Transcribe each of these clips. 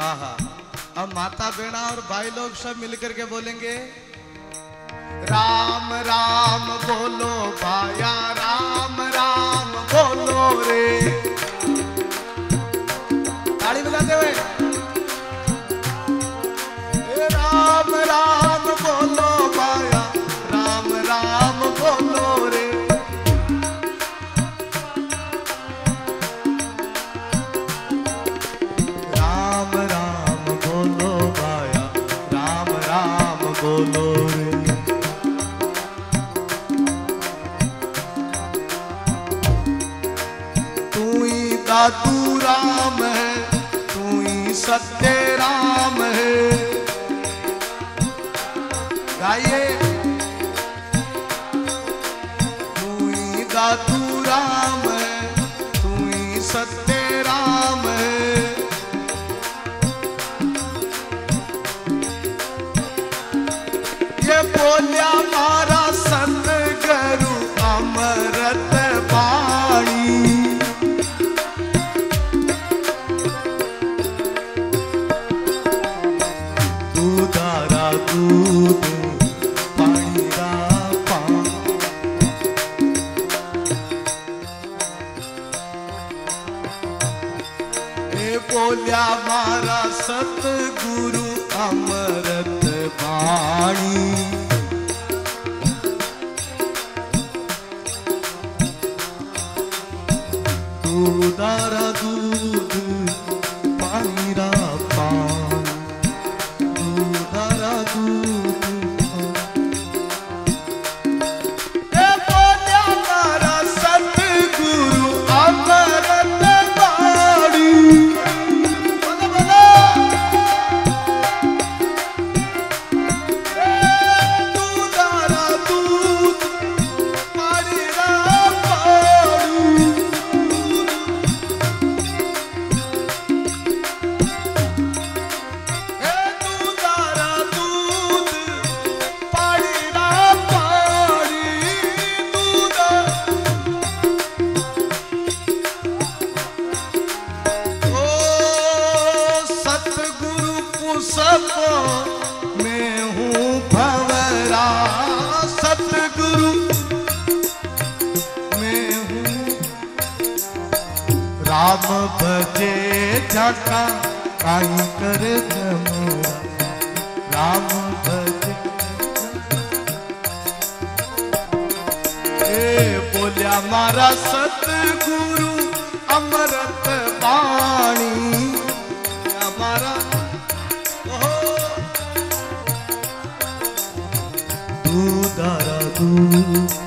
हाँ हाँ, हाँ। अब माता बेड़ा और भाई लोग सब मिलकर के बोलेंगे, राम राम बोलो भाया colore Tu i da tu का काई कर राम भज। बोलिया मारा सतगुरु अमृत वाणी हमारा दूध दूध।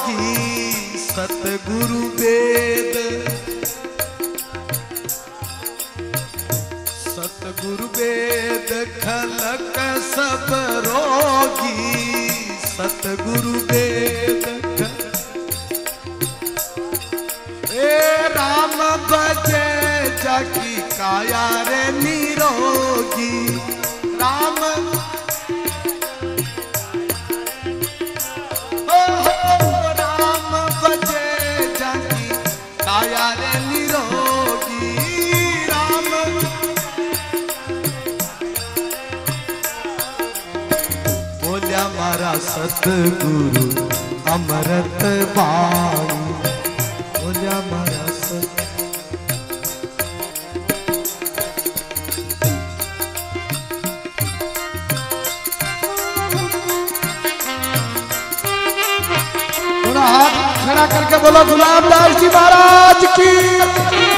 की सतगुरु वेद। सतगुरु वेद खलक सब रोगी। सतगुरु वेद ए राम बजे जाकी काया रे निरोगी। राम सतगुरु अमृत बाणी। हाथ खड़ा करके बोलो गुलाबदास जी महाराज की।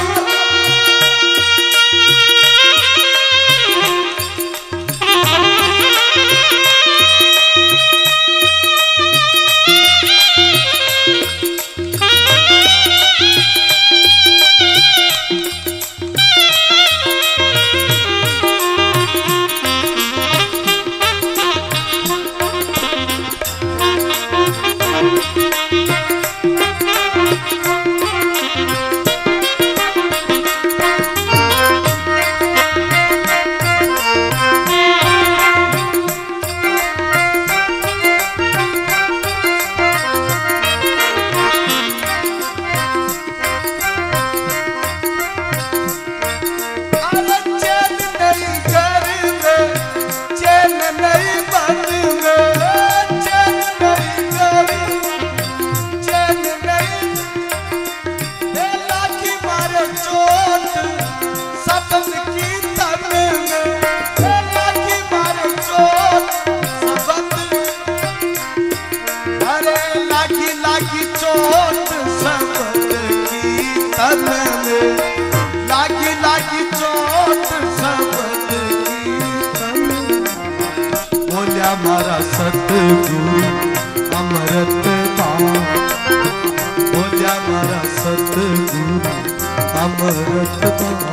अमृत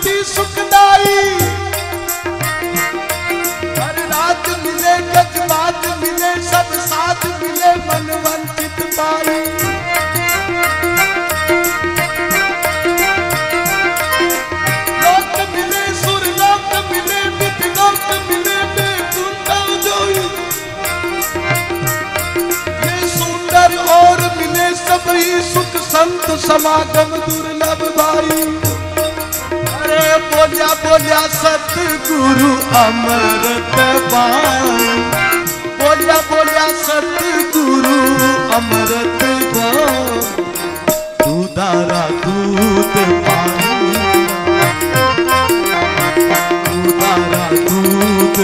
युवती सुखदाई। हर रात मिले गजबात मिले, सब साथ मिले मन वंचित पाई ये सुंदर और सुख संत समागम दुर्लभ भाई। बोलिया बोलिया सतगुरु अमृत बोलिया बोलिया सतगुरु अमृत तू दारा दूध पानी दूधारा दूध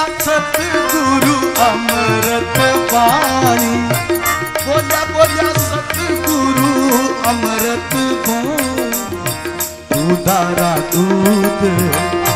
सतगुरु अमृत पानी। बोला बोला सतगुरु अमृत पानी दूधारा दूध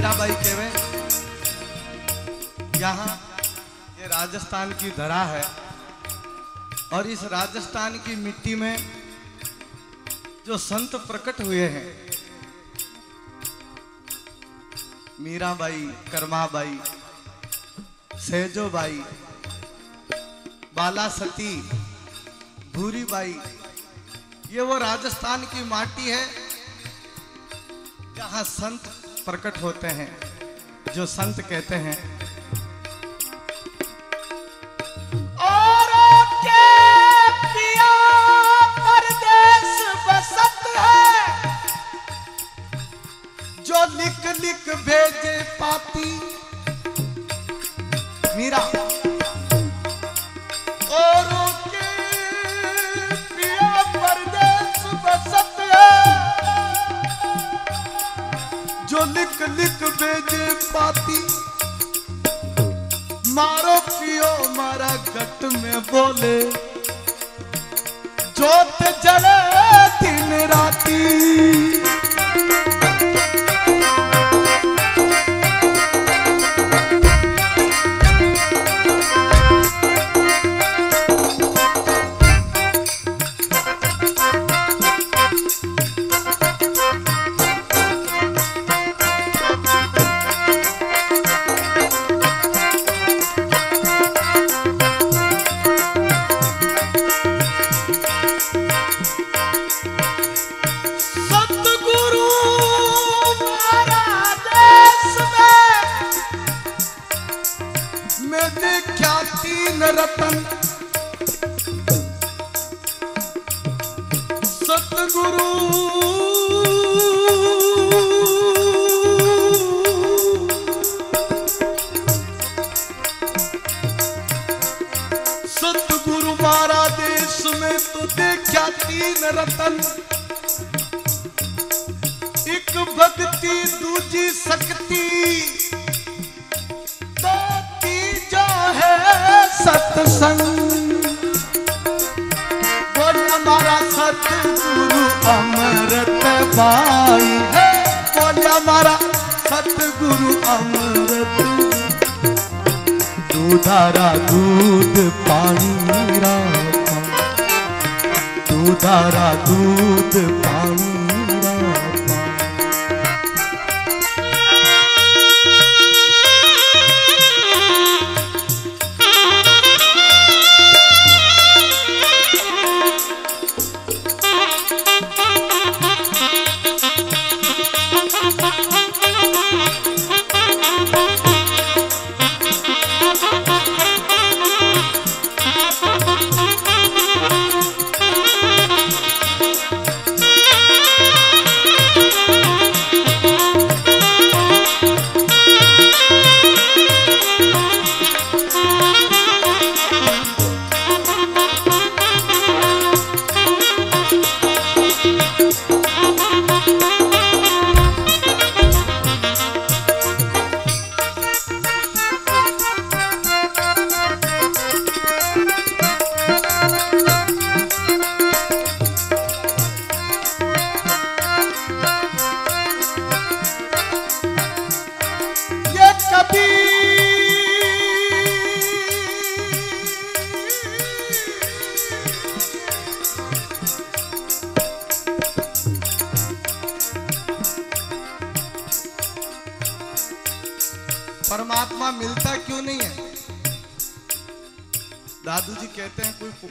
मीराबाई कहवे यहाँ ये राजस्थान की धरा है और इस राजस्थान की मिट्टी में जो संत प्रकट हुए हैं मीराबाई कर्माबाई सेजोबाई बाला सती भूरीबाई ये वो राजस्थान की माटी है जहाँ संत प्रकट होते हैं जो संत कहते हैं। में मैं देखा तीन रतन सतगुरु अमृत पाई है। बोल हमारा सतगुरु अमृत दूधारा दूध पानी तू दूधारा दूध पानी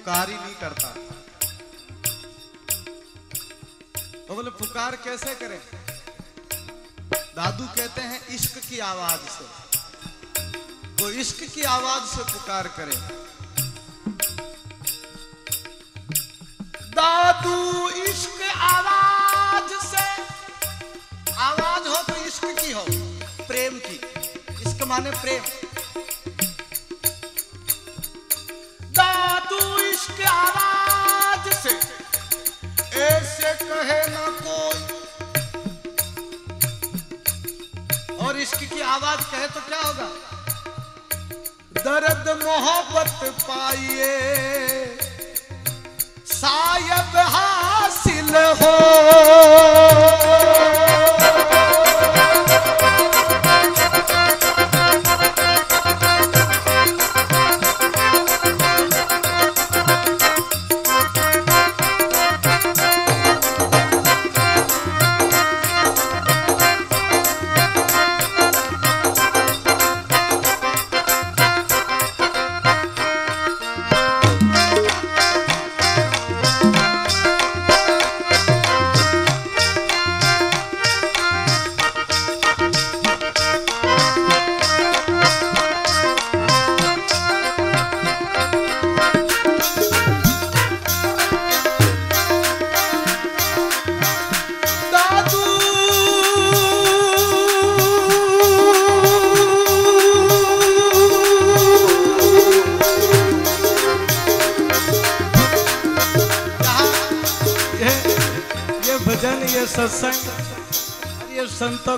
पुकार ही नहीं करता। तो बोले पुकार कैसे करें? दादू कहते हैं, इश्क की आवाज़ से। वो इश्क की आवाज़ से पुकार करे। दादू, इश्क आवाज़ से। आवाज़ हो तो इश्क की हो, प्रेम की। इश्क माने प्रेम। कहे ना कोई? और इश्क की आवाज़ कहे तो क्या होगा? दर्द मोहब्बत पाइए, सायब हासिल हो।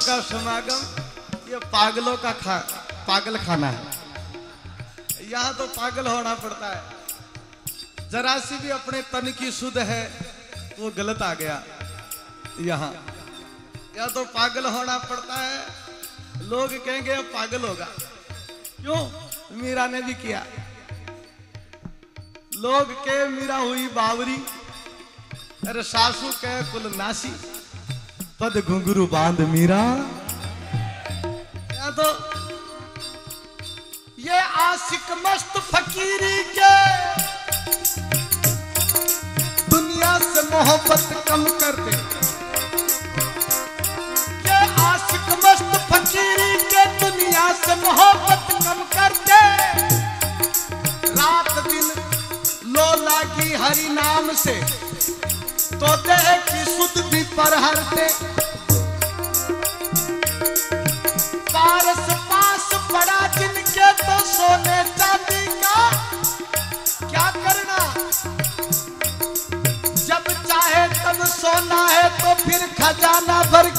का समागम, ये पागलों का खा, पागल खाना है। यहाँ तो पागल होना पड़ता है। जरा सी भी अपने तन की सुध है, वो गलत आ गया। यहाँ या तो पागल होना पड़ता है। लोग कहेंगे, अब पागल होगा। क्यों? मीरा ने भी किया। लोग के मीरा हुई बावरी, अरे सासू के कुल नासी। पद घुंघरू बाँध मीरा। तो ये आशिक मस्त फकीरी के दुनिया से मोहब्बत कम कर दे। ये आशिक मस्त फकीरी के दुनिया से मोहब्बत कम कर दे। रात दिन लो लागी हरि नाम से तो देह की सुध पर हरते पारस पास पड़ा जिनके तो सोने चांदी का। क्या करना? जब चाहे तब सोना है तो फिर खजाना भर